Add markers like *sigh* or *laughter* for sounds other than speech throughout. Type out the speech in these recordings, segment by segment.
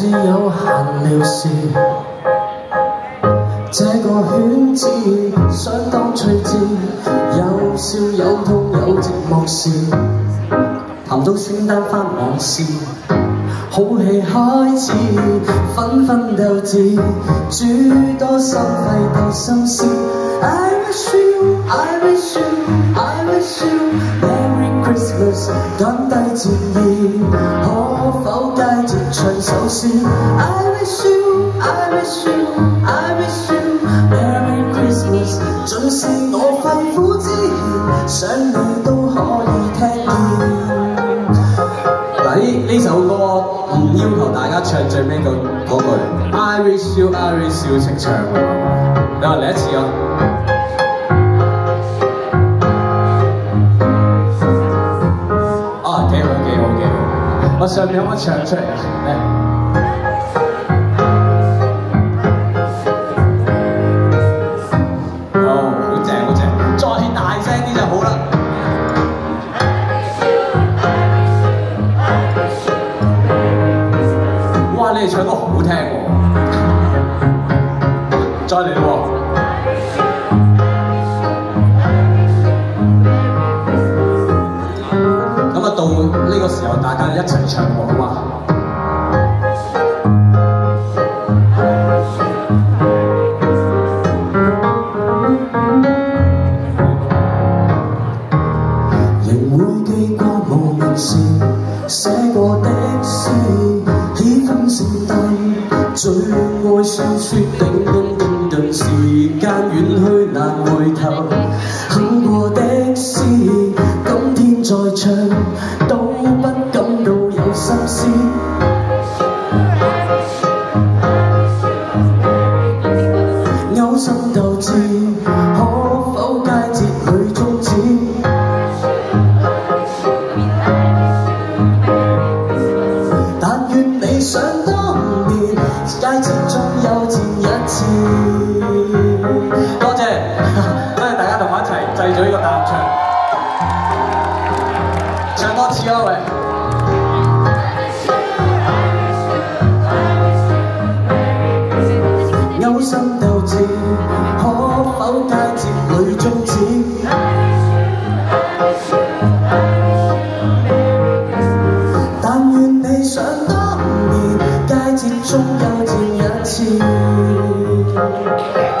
只有闲聊事这个圈子相当趣致有笑有痛有寂寞事谈到圣诞翻往事好戏开始纷纷斗志诸多心计斗心思 i wish you i wish you i wish you merry christmas 等待传意唱首詩？I wish you, I wish you, I wish you Merry Christmas，盡是我肺腑之言，想你都可以聽見。嗱呢呢首歌唔要求大家唱最尾嗰嗰句 I wish you I wish you 識唱，你話嚟一次啊！啊幾好幾好幾好，我上面可唔可以唱出嚟啊？你唱歌好聽喎，再嚟喎。咁啊，到呢個時候大家一齊唱喎，好嘛？仍會記掛無名時寫過的詩，喜歡圣诞，最愛訴說叮叮叮叮，時間遠去難回頭，哼過的詩，今天再唱，都不感到有心思。勾心鬥智，多謝，多 *laughs* 謝大家同我一齊製造呢個大合唱，唱多次啊喂！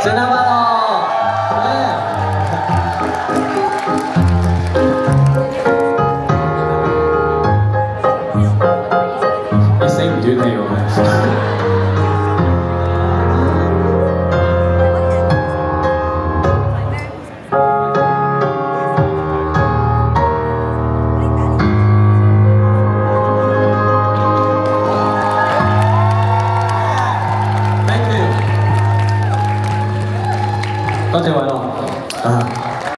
真的吗？到这边了